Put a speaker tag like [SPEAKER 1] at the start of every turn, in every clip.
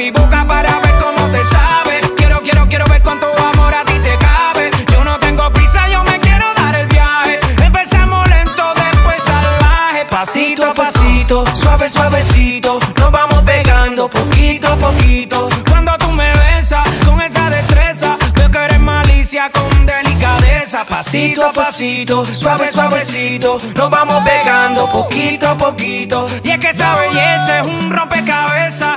[SPEAKER 1] mi boca
[SPEAKER 2] para ver cómo te sabe. Quiero, quiero, quiero ver cuánto amor a ti te cabe. Yo no tengo prisa, yo me quiero dar el viaje. Empezamos lento, después salvaje. Pasito a pasito, suave, suavecito. Nos vamos pegando poquito a poquito. Cuando tú me besas con esa destreza, veo que eres malicia con delicadeza. Pasito a pasito, suave, suavecito. Nos vamos pegando poquito a poquito. Y es que esa belleza es un rompecabezas.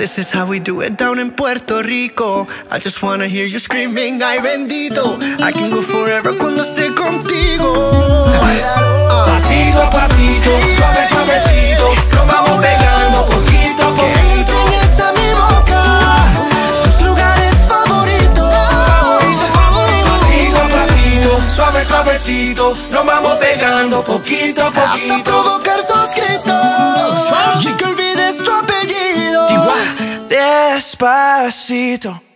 [SPEAKER 1] This is how we do it down in Puerto Rico. I just wanna hear you screaming, ay bendito. I can go forever cuando esté contigo.
[SPEAKER 2] Pasito a pasito, suave, suavecito. Nos vamos pegando poquito a poquito.
[SPEAKER 1] enseñes a mi boca tus lugares favoritos.
[SPEAKER 2] Pasito a pasito, suave, suavecito. Nos vamos pegando poquito a
[SPEAKER 1] Hasta
[SPEAKER 2] poquito.
[SPEAKER 1] provocar tus gritos
[SPEAKER 3] Despacito.